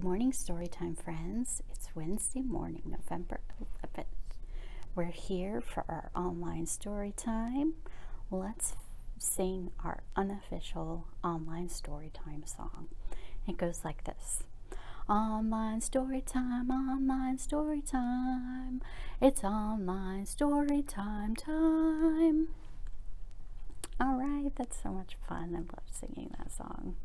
Good morning, Storytime friends. It's Wednesday morning, November 11th. We're here for our online story time. Let's sing our unofficial online story time song. It goes like this. Online story time, online story time. It's online story time time. All right, that's so much fun. I love singing that song.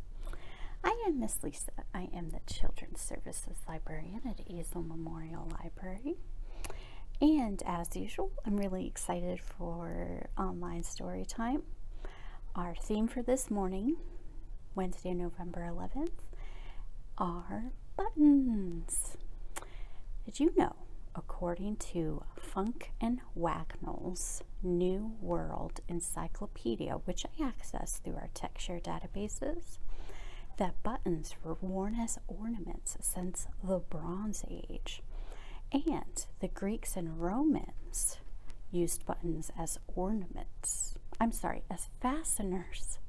I am Miss Lisa. I am the Children's Services Librarian at Azle Memorial Library. And as usual, I'm really excited for online story time. Our theme for this morning, Wednesday, November 11th, are buttons. Did you know, according to Funk and Wagnall's New World Encyclopedia, which I access through our TexShare databases, that buttons were worn as ornaments since the Bronze Age. And the Greeks and Romans used buttons as ornaments. I'm sorry, as fasteners.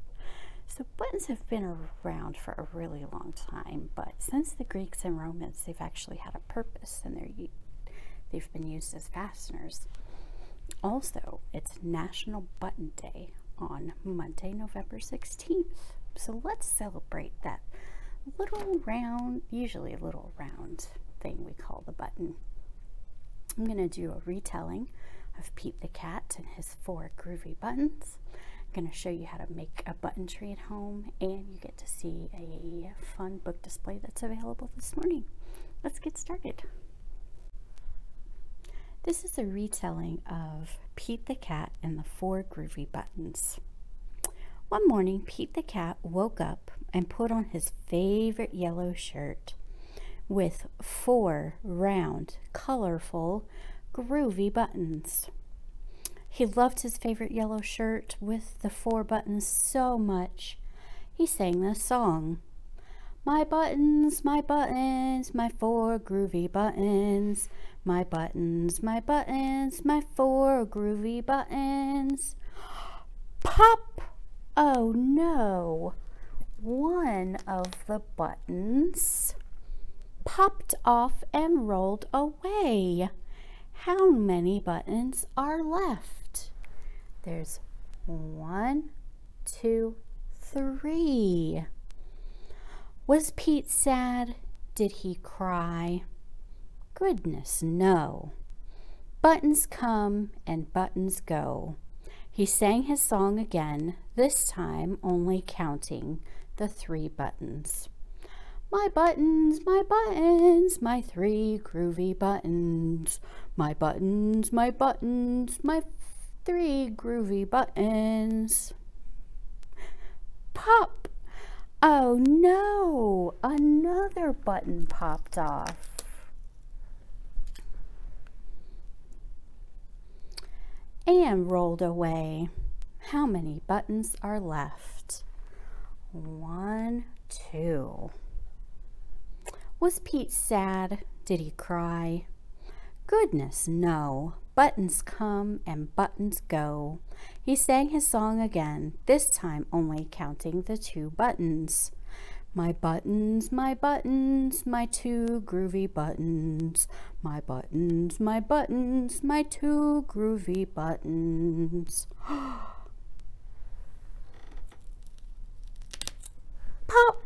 So buttons have been around for a really long time, but since the Greeks and Romans, they've actually had a purpose and they're they've been used as fasteners. Also, it's National Button Day on Monday, November 16th. So let's celebrate that little round, usually a little round thing we call the button. I'm going to do a retelling of Pete the Cat and his four groovy buttons. I'm going to show you how to make a button tree at home and you get to see a fun book display that's available this morning. Let's get started. This is a retelling of Pete the Cat and the four groovy buttons. One morning, Pete the cat woke up and put on his favorite yellow shirt with four round, colorful, groovy buttons. He loved his favorite yellow shirt with the four buttons so much, he sang this song. My buttons, my buttons, my four groovy buttons. My buttons, my buttons, my four groovy buttons. Pop! Oh no, one of the buttons popped off and rolled away. How many buttons are left? There's one, two, three. Was Pete sad? Did he cry? Goodness, no. Buttons come and buttons go. He sang his song again, this time only counting the three buttons. My buttons, my buttons, my three groovy buttons. My buttons, my buttons, my three groovy buttons. Pop! Oh no! Another button popped off. And rolled away. How many buttons are left? One, two. Was Pete sad? Did he cry? Goodness, no. Buttons come and buttons go. He sang his song again, this time only counting the two buttons. My buttons, my buttons, my two groovy buttons. My buttons, my buttons, my two groovy buttons. Pop!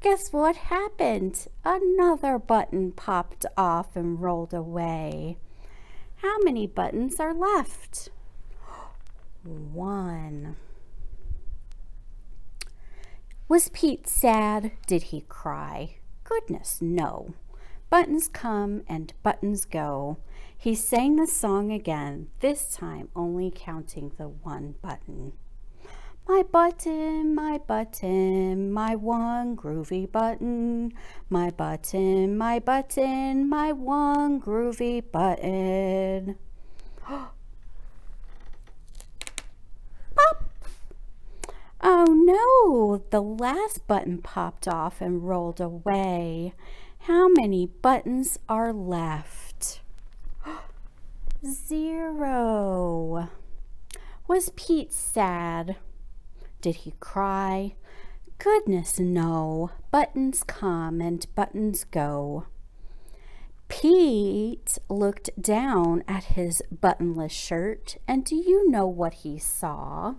Guess what happened? Another button popped off and rolled away. How many buttons are left? One. Was Pete sad? Did he cry? Goodness, no. Buttons come and buttons go. He sang the song again, this time only counting the one button. My button, my button, my one groovy button. My button, my button, my one groovy button. Oh, Oh no, the last button popped off and rolled away. How many buttons are left? Zero. Was Pete sad? Did he cry? Goodness, no. Buttons come and buttons go. Pete looked down at his buttonless shirt, and do you know what he saw?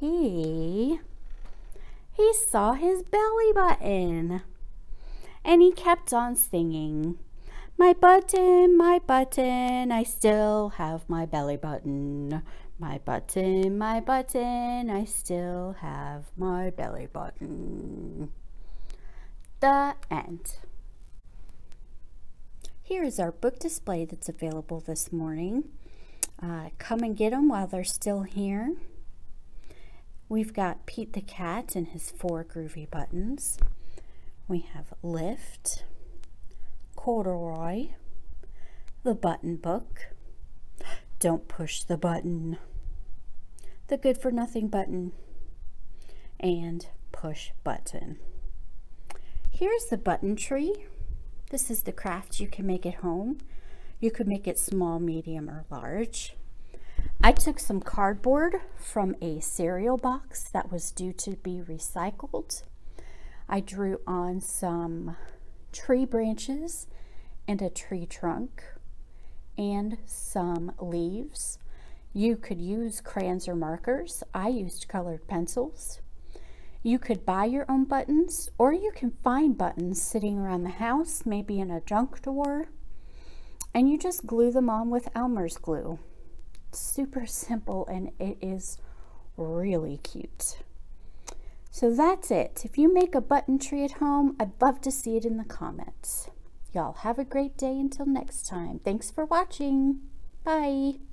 He he saw his belly button. And he kept on singing. My button, my button, I still have my belly button. My button, my button, I still have my belly button. The end. Here is our book display that's available this morning. Uh, come and get them while they're still here. We've got Pete the Cat and his four groovy buttons. We have Lift, Corduroy, the Button Book, Don't Push the Button, the Good for Nothing button, and Push Button. Here's the button tree. This is the craft you can make at home. You could make it small, medium, or large. I took some cardboard from a cereal box that was due to be recycled. I drew on some tree branches and a tree trunk and some leaves. You could use crayons or markers. I used colored pencils. You could buy your own buttons or you can find buttons sitting around the house, maybe in a junk drawer, and you just glue them on with Elmer's glue super simple and it is really cute. So that's it. If you make a button tree at home, I'd love to see it in the comments. Y'all have a great day until next time. Thanks for watching. Bye.